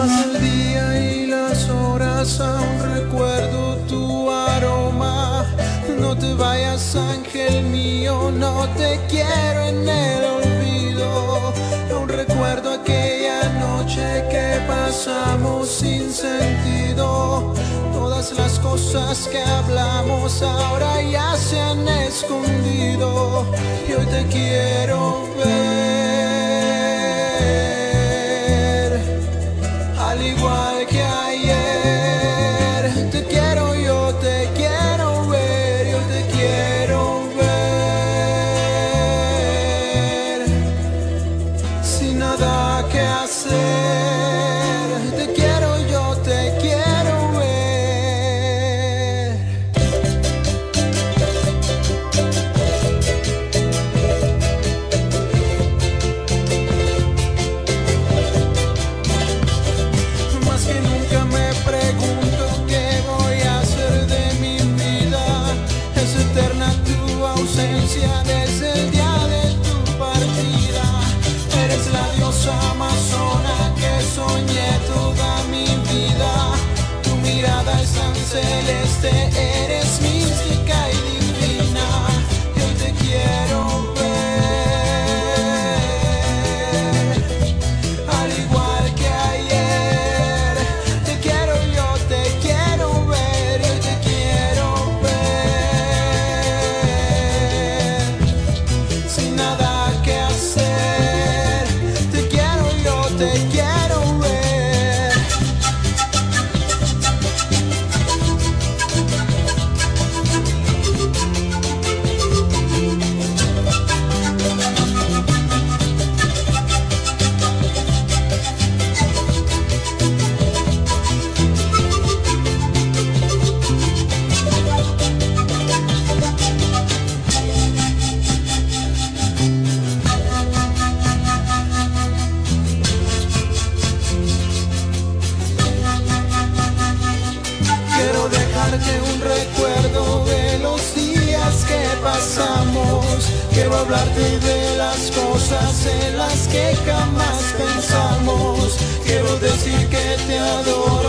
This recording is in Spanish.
Pasa el día y las horas, aún recuerdo tu aroma. No te vayas, ángel mío, no te quiero en el olvido. Aún recuerdo aquella noche que pasamos sin sentido. Todas las cosas que hablamos ahora ya se han escondido. Y hoy te quiero ver. Tu ausencia desde el día de tu partida. Eres la diosa amazona Dejarte un recuerdo de los días que pasamos. Quiero hablarte de las cosas en las que jamás pensamos. Quiero decir que te adoro